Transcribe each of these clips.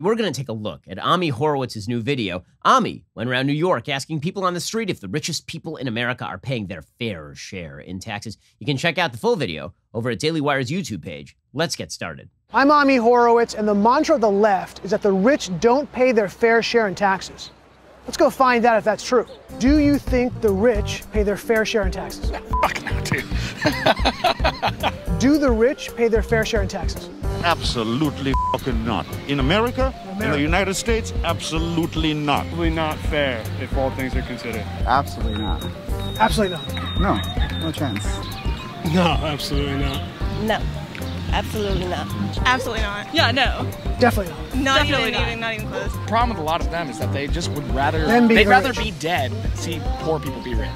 We're going to take a look at Ami Horowitz's new video. Ami went around New York asking people on the street if the richest people in America are paying their fair share in taxes. You can check out the full video over at Daily Wire's YouTube page. Let's get started. I'm Ami Horowitz, and the mantra of the left is that the rich don't pay their fair share in taxes. Let's go find out if that's true. Do you think the rich pay their fair share in taxes? Fuck no, dude. Do the rich pay their fair share in taxes? Absolutely fucking not. In America, in the United States, absolutely not. Probably not fair if all things are considered. Absolutely not. Absolutely not. No, no chance. No, absolutely not. No, absolutely not. Absolutely not. Yeah, no. Definitely not. Not Definitely even, not. even, not even close. problem with a lot of them is that they just would rather, be they'd rather be dead than see poor people be rich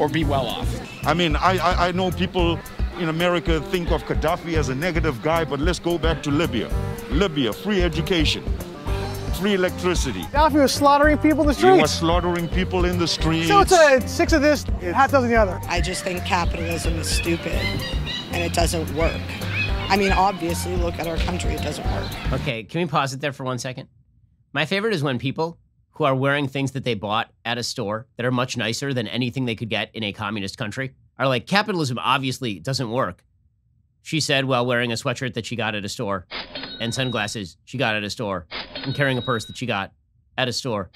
or be well off. I mean, I, I, I know people in America think of Gaddafi as a negative guy, but let's go back to Libya. Libya, free education, free electricity. Gaddafi was slaughtering people in the streets. He was slaughtering people in the streets. So it's a six of this, half dozen the other. I just think capitalism is stupid and it doesn't work. I mean, obviously, look at our country, it doesn't work. Okay, can we pause it there for one second? My favorite is when people who are wearing things that they bought at a store that are much nicer than anything they could get in a communist country are like, capitalism obviously doesn't work. She said while wearing a sweatshirt that she got at a store and sunglasses she got at a store and carrying a purse that she got at a store.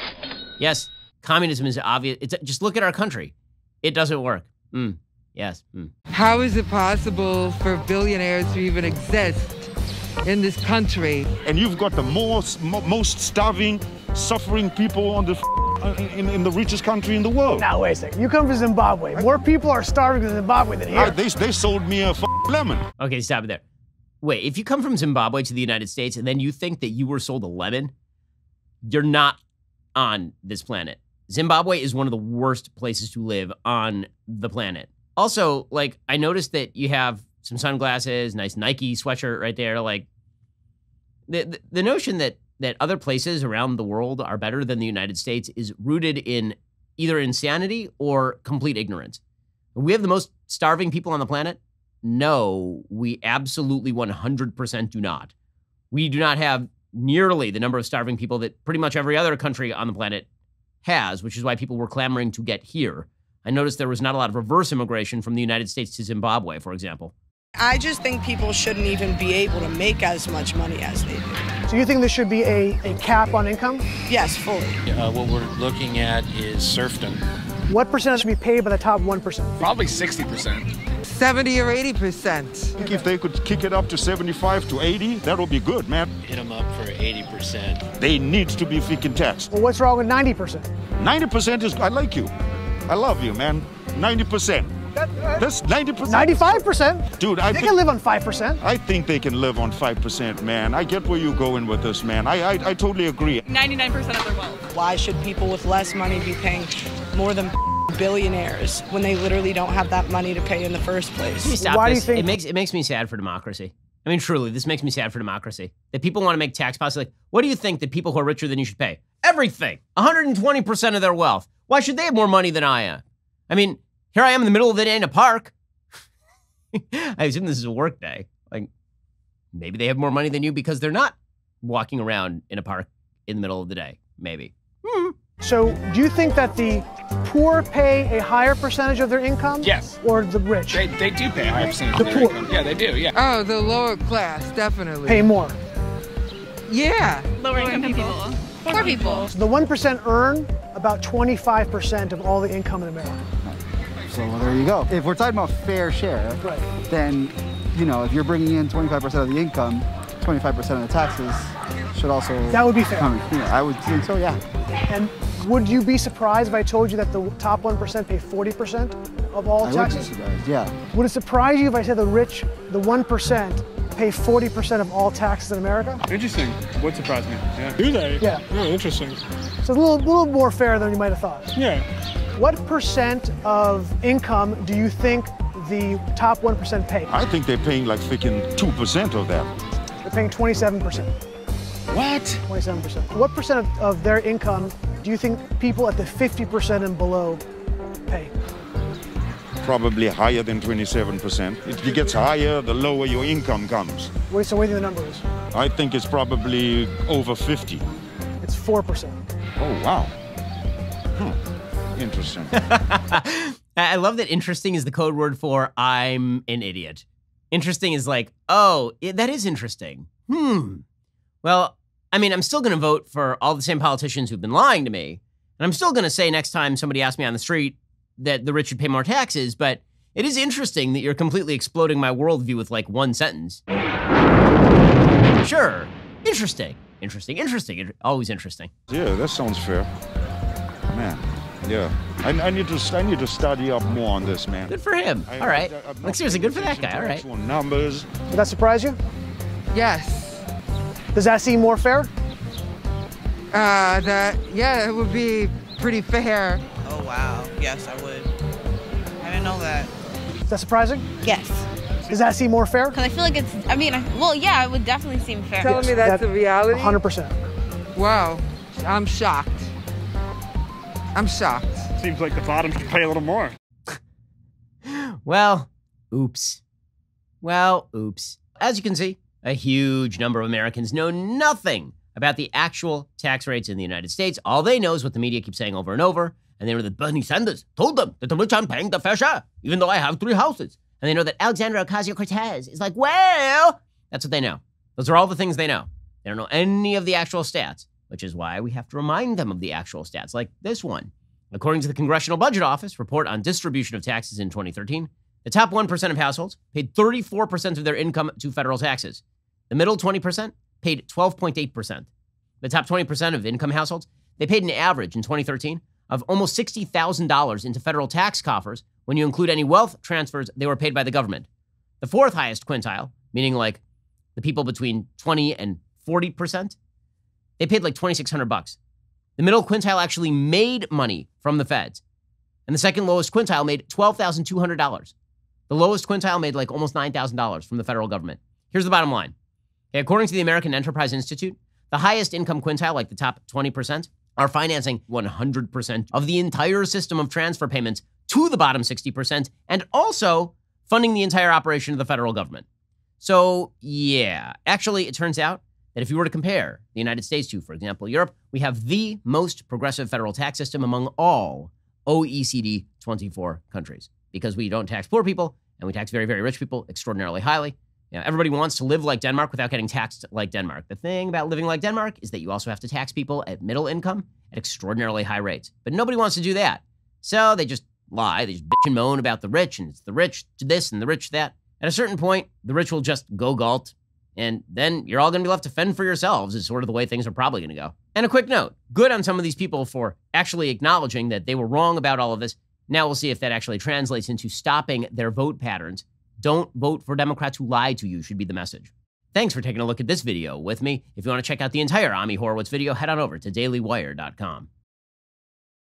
Yes, communism is obvious. It's, just look at our country. It doesn't work. Mm, yes. Mm. How is it possible for billionaires to even exist in this country? and you've got the most, mo- most starving, suffering people on the f- in, in the richest country in the world. Now, wait a second. You come from Zimbabwe. More people are starving in Zimbabwe than I- here. Uh, they, they sold me a f- lemon. Okay, stop it there. Wait, if you come from Zimbabwe to the United States and then you think that you were sold a lemon, you're not on this planet. Zimbabwe is one of the worst places to live on the planet. Also, like, I noticed that you have some sunglasses, nice Nike sweatshirt right there. Like, the, the, the notion that, that other places around the world are better than the United States is rooted in either insanity or complete ignorance. We have the most starving people on the planet. No, we absolutely 100% do not. We do not have nearly the number of starving people that pretty much every other country on the planet has, which is why people were clamoring to get here. I noticed there was not a lot of reverse immigration from the United States to Zimbabwe, for example. I just think people shouldn't even be able to make as much money as they do. So you think there should be a, a cap on income? Yes, fully. Uh, what we're looking at is serfdom. What percentage should be paid by the top 1%? Probably 60%. 70 or 80 percent. I think if they could kick it up to 75 to 80, that would be good, man. Hit them up for 80%. They need to be freaking taxed. Well, what's wrong with 90%? 90% is, I like you. I love you, man. 90%. That's 90%. 95%? Dude, I think They think, can live on 5%. I think they can live on 5%, man. I get where you're going with this, man. I, I, I totally agree. 99% of their wealth. Why should people with less money be paying more than billionaires when they literally don't have that money to pay in the first Can you place? stop Why do you this? think- it makes it makes me sad for democracy. I mean, truly, this makes me sad for democracy. That people want to make tax policy like, what do you think that people who are richer than you should pay? Everything. 120% of their wealth. Why should they have more money than I am? I mean, here I am in the middle of the day in a park. I assume this is a work day. Like, maybe they have more money than you because they're not walking around in a park in the middle of the day. Maybe. Hmm. So do you think that the poor pay a higher percentage of their income? Yes. Or the rich They, they do pay a higher percentage The of their poor. income. Yeah, they do. Yeah. Oh, the lower class, definitely. pay more? Yeah. Lower income people. Poor people. So the 1% earn about 25% of all the income in America. So well, there you go. If we're talking about fair share, Right. then, you know, if you're bringing in 25% of the income, 25% of the taxes should also That would be fair. come. Yeah, I would think so, yeah. And would you be surprised if I told you that the top 1% pay 40% of all I would be taxes? surprised, yeah. Would it surprise you if I said the rich, the 1%, pay 40% of all taxes in America? Interesting. Would surprise me. Yeah. Do they? Yeah. Oh, interesting. So it's a little, little more fair than you might have thought. Yeah. What percent of income do you think the top 1% pay? I think they're paying like freaking 2% of that. They're paying 27%. What? 27%. What percent of, of their income do you think people at the 50% and below pay? probably higher than 27%. It gets higher the lower your income comes. Wait, so what do you think the number is? I think it's probably over 50. It's 4%. Oh, wow. Hmm. Interesting. I love that interesting is the code word for I'm an idiot. Interesting is like, oh, i- that is interesting. Hmm. Well, I mean, I'm still going to vote for all the same politicians who've been lying to me. And I'm still going to say next time somebody asks me on the street that the rich should pay more taxes, but it is interesting that you're completely exploding my worldview with like one sentence. Sure. Interesting. Interesting. Interesting. Always interesting. yeah, that sounds fair. Man, yeah. I, I need to I need to study up more on this, man. Good for him. I- All right. I- I'm Like, seriously, good for that guy. All right. attention to actual Numbers. Did that surprise you? Yes. Does that seem more fair? Uh, that, yeah, it would be pretty fair. Oh wow. Yes, I would. I didn't know that. Is that surprising? Yes. Does that seem more fair? Because I feel like it's, I mean, I, well, yeah, it would definitely seem fair. Telling me that's that- a reality? 100%. Wow. I'm shocked. I'm shocked. Seems like the bottom should pay a little more. Well, oops. Well, oops. As you can see, a huge number of Americans know nothing about the actual tax rates in the United States. All they know is what the media keeps saying over and over. And they know that Bernie Sanders told them that the rich aren't paying the fair share, even though I have three houses. And they know that Alexandra Ocasio Cortez is like, well, that's what they know. Those are all the things they know. They don't know any of the actual stats, which is why we have to remind them of the actual stats, like this one. According to the Congressional Budget Office report on distribution of taxes in 2013, the top 1% of households paid 34% of their income to federal taxes. The middle 20% paid 12.8%. The top 20% of income households, they paid an average in 2013 of almost $60,000 into federal tax coffers when you include any wealth transfers they were paid by the government. The fourth highest quintile, meaning like the people between 20 and 40%, they paid like 2600 bucks. The middle quintile actually made money from the feds. And the second lowest quintile made $12,200. The lowest quintile made like almost $9,000 from the federal government. Here's the bottom line. Okay, according to the American Enterprise Institute, the highest income quintile, like the top 20%, are financing 100% of the entire system of transfer payments to the bottom 60% and also funding the entire operation of the federal government. So, yeah, actually, it turns out that if you were to compare the United States to, for example, Europe, we have the most progressive federal tax system among all OECD 24 countries because we don't tax poor people and we tax very, very rich people extraordinarily highly. You know, everybody wants to live like Denmark without getting taxed like Denmark. The thing about living like Denmark is that you also have to tax people at middle income at extraordinarily high rates. But nobody wants to do that. So they just lie. They just bitch and moan about the rich, and it's the rich to this and the rich that. At a certain point, the rich will just go galt, and then you're all going to be left to fend for yourselves, is sort of the way things are probably going to go. And a quick note good on some of these people for actually acknowledging that they were wrong about all of this. Now we'll see if that actually translates into stopping their vote patterns. Don't vote for Democrats who lie to you, should be the message. Thanks for taking a look at this video with me. If you want to check out the entire Ami Horowitz video, head on over to dailywire.com.